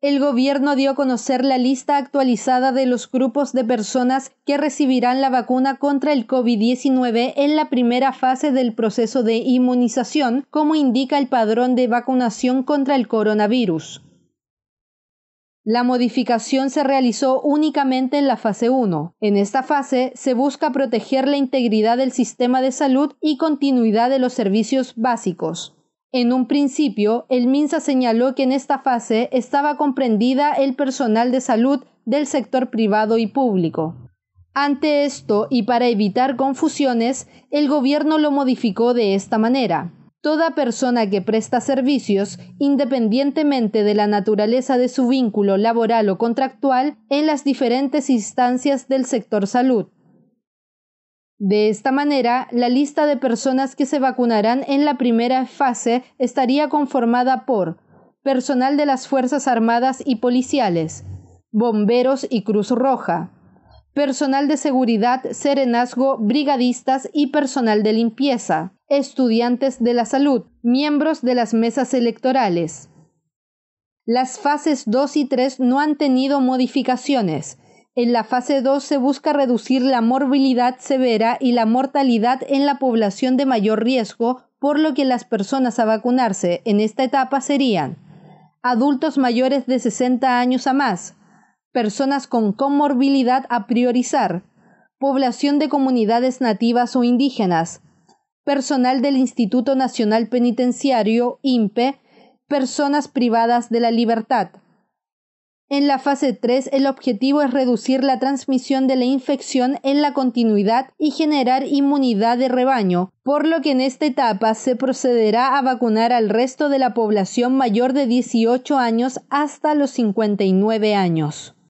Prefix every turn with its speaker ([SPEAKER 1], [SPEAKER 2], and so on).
[SPEAKER 1] el gobierno dio a conocer la lista actualizada de los grupos de personas que recibirán la vacuna contra el COVID-19 en la primera fase del proceso de inmunización, como indica el padrón de vacunación contra el coronavirus. La modificación se realizó únicamente en la fase 1. En esta fase se busca proteger la integridad del sistema de salud y continuidad de los servicios básicos. En un principio, el MINSA señaló que en esta fase estaba comprendida el personal de salud del sector privado y público. Ante esto, y para evitar confusiones, el gobierno lo modificó de esta manera. Toda persona que presta servicios, independientemente de la naturaleza de su vínculo laboral o contractual, en las diferentes instancias del sector salud, de esta manera, la lista de personas que se vacunarán en la primera fase estaría conformada por personal de las Fuerzas Armadas y Policiales, bomberos y Cruz Roja, personal de seguridad, serenazgo, brigadistas y personal de limpieza, estudiantes de la salud, miembros de las mesas electorales. Las fases 2 y 3 no han tenido modificaciones, en la fase 2 se busca reducir la morbilidad severa y la mortalidad en la población de mayor riesgo, por lo que las personas a vacunarse en esta etapa serían adultos mayores de 60 años a más, personas con comorbilidad a priorizar, población de comunidades nativas o indígenas, personal del Instituto Nacional Penitenciario, INPE, personas privadas de la libertad. En la fase 3, el objetivo es reducir la transmisión de la infección en la continuidad y generar inmunidad de rebaño, por lo que en esta etapa se procederá a vacunar al resto de la población mayor de 18 años hasta los 59 años.